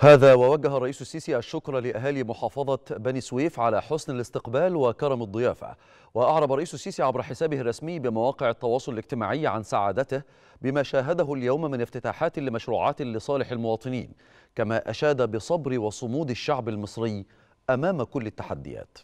هذا ووجه الرئيس السيسي الشكر لأهالي محافظة بني سويف على حسن الاستقبال وكرم الضيافة. وأعرب الرئيس السيسي عبر حسابه الرسمي بمواقع التواصل الاجتماعي عن سعادته بما شاهده اليوم من افتتاحات لمشروعات لصالح المواطنين كما أشاد بصبر وصمود الشعب المصري أمام كل التحديات.